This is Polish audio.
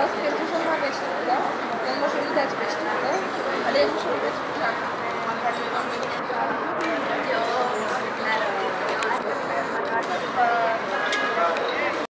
Nie, dedo, deixa ver se